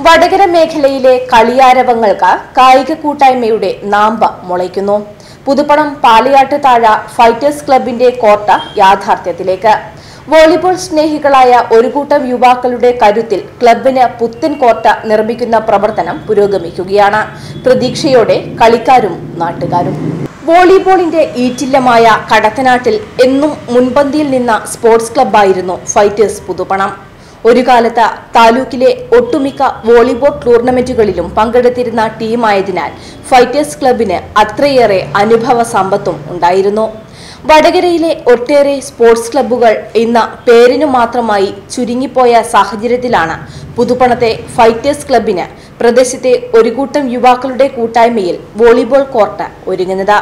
വടകര മേഖലയിലെ കളിയാരവങ്ങൾക്ക് കായിക കൂട്ടായ്മയുടെ നാമ്പ മുളയ്ക്കുന്നു. പുതുപ്പണം പാലിയാട്ട് താഴ ഫൈറ്റേഴ്സ് ക്ലബിന്റെ കോട്ട യാഥാർത്ഥ്യത്തിലേക്ക്. വോളിബോൾ സ്നേഹികളായ ഒരു കൂട്ടം യുവാക്കളുടെ കരുത്തിൽ ക്ലബിന് പുത്തൻ കോട്ട നിർമ്മിക്കുന്ന പ്രവർത്തനം പുരോഗമിക്കുകയാണ്. പ്രതീക്ഷയോടെ കളിക്കാരും നാട്ടുകാരും. വോളിബോളിന്റെ ഈറ്റില്ലമായ കടത്തനാട്ടിൽ എന്നും മുൻപന്തിയിൽ നിന്ന സ്പോർട്സ് ക്ലബ്ബായിരുന്നു ഫൈറ്റേഴ്സ് പുതുപ്പണം. ഒരു കാലത്ത് താലൂക്കിലെ ഒട്ടുമിക്ക വോളിബോൾ ടൂർണമെന്റുകളിലും പങ്കെടുത്തിരുന്ന ടീമായതിനാൽ ഫൈറ്റേഴ്സ് ക്ലബിന് അത്രയേറെ അനുഭവ സമ്പത്തും ഉണ്ടായിരുന്നു. വടകരയിലെ ഒട്ടേറെ സ്പോർട്സ് ക്ലബ്ബുകൾ ഇന്ന് പേരിനു മാത്രമായി ചുരുങ്ങിപ്പോയ സാഹചര്യത്തിലാണ് പുതുപ്പണത്തെ ഫൈറ്റേഴ്സ് ക്ലബിന് പ്രദേശത്തെ ഒരു കൂട്ടം യുവാക്കളുടെ കൂട്ടായ്മയിൽ വോളിബോൾ കോർട്ട് ഒരുങ്ങുന്നത്.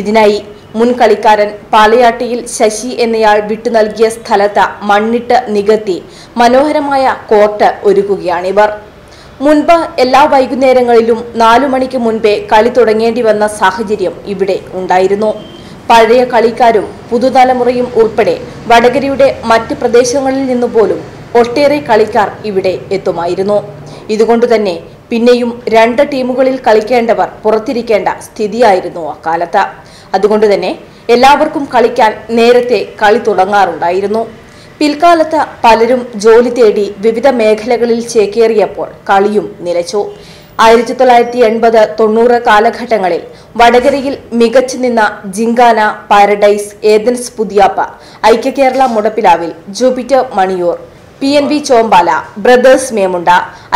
ഇതിനായി മുൻ കളിക്കാരൻ പാലയാട്ടിയിൽ ശശി എന്നയാൾ വിട്ടു നൽകിയ സ്ഥലത്ത് മണ്ണിട്ട് നികത്തി മനോഹരമായ കോർട്ട് ഒരുക്കുകയാണിവർ മുൻപ് എല്ലാ വൈകുന്നേരങ്ങളിലും നാലു മണിക്ക് മുൻപേ കളി തുടങ്ങേണ്ടി വന്ന സാഹചര്യം ഇവിടെ ഉണ്ടായിരുന്നു. പഴയ കളിക്കാരും പുതുതലമുറയും ഉൾപ്പെടെ വടകരയുടെ മറ്റ് പ്രദേശങ്ങളിൽ നിന്നു പോലും ഒട്ടേറെ കളിക്കാർ ഇവിടെ എത്തുമായിരുന്നു. ഇതുകൊണ്ടുതന്നെ പിന്നെയും രണ്ട് ടീമുകളിൽ കളിക്കേണ്ടവർ പുറത്തിരിക്കേണ്ട സ്ഥിതിയായിരുന്നു അക്കാലത്ത്. അതുകൊണ്ട് തന്നെ എല്ലാവർക്കും കളിക്കാൻ നേരത്തെ കളി തുടങ്ങാറുണ്ടായിരുന്നു. പിൽക്കാലത്ത് പലരും ജോലി തേടി വിവിധ മേഖലകളിൽ ചേക്കേറിയപ്പോൾ കളിയും നിലച്ചു. ആയിരത്തി തൊള്ളായിരത്തി എൺപത് തൊണ്ണൂറ് കാലഘട്ടങ്ങളിൽ വടകരയിൽ മികച്ചു നിന്ന ജിങ്കാന paradise Athens Puthiyappa Aikya Kerala മുടപ്പിലാവിൽ Jupiter Maniyur P N V Chombala brothers Memunda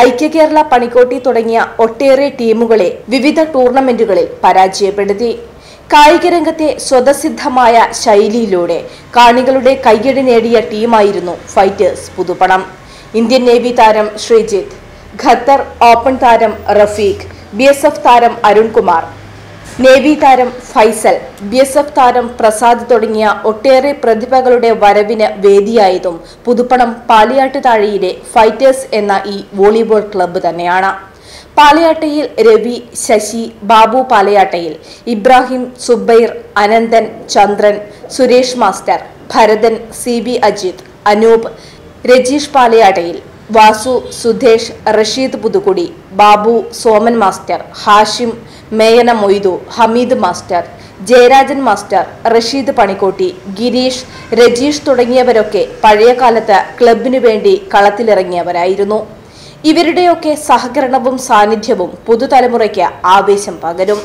Aikya Kerala Panikkotti തുടങ്ങിയ ഒട്ടേറെ ടീമുകളെ വിവിധ ടൂർണമെന്റുകളിൽ പരാജയപ്പെടുത്തി. കായികരംഗത്തെ സ്വതസിദ്ധമായ ശൈലിയിലൂടെ കാണികളുടെ കയ്യടി നേടിയ ടീമായിരുന്നു ഫൈറ്റേഴ്സ് പുതുപണം ഇന്ത്യൻ നേവി താരം ശ്രീജിത്ത് ഖത്തർ ഓപ്പൺ താരം റഫീഖ് ബി എസ് എഫ് താരം അരുൺകുമാർ. നേവി താരം ഫൈസൽ ബി എസ് എഫ് താരം പ്രസാദ് തുടങ്ങിയ ഒട്ടേറെ പ്രതിഭകളുടെ വരവിന് വേദിയായതും പുതുപ്പണം പാലിയാട്ട് താഴെയിലെ ഫൈറ്റേഴ്സ് എന്ന ഈ വോളിബോൾ ക്ലബ്ബ് തന്നെയാണ്. Palayattayil Ravi Sasi Babu Palayattayil Ibrahim Zubair Ananthan Chandran Suresh master Bharathan C B Ajith Anoop Rajeesh Palayattayil Vasu Sudhesh Rasheed Puthukkudi Babu Soman master Hashim Meyana Moidu Hameed master Jayarajan master Rasheed Panikkotti Gireesh Rajeesh തുടങ്ങിയവരൊക്കെ പഴയകാലത്ത് ക്ലബിനു വേണ്ടി കളത്തിലിറങ്ങിയവരായിരുന്നു. ഇവരുടെയൊക്കെ സഹകരണവും സാന്നിധ്യവും പുതുതലമുറയ്ക്ക് ആവേശം പകരും.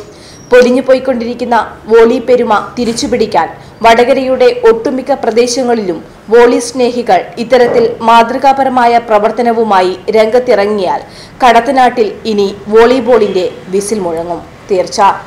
പൊലിഞ്ഞുപോയിക്കൊണ്ടിരിക്കുന്ന volley പെരുമ തിരിച്ചുപിടിക്കാൻ വടകരയുടെ ഒട്ടുമിക്ക പ്രദേശങ്ങളിലും വോളി സ്നേഹികൾ ഇത്തരത്തിൽ മാതൃകാപരമായ പ്രവർത്തനവുമായി രംഗത്തിറങ്ങിയാൽ കടത്തനാട്ടിൽ ഇനി വോളിബോളിന്റെ വിസിൽ മുഴങ്ങും. തീർച്ച.